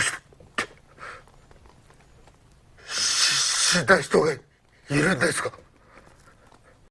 し死んだ人がいるんですか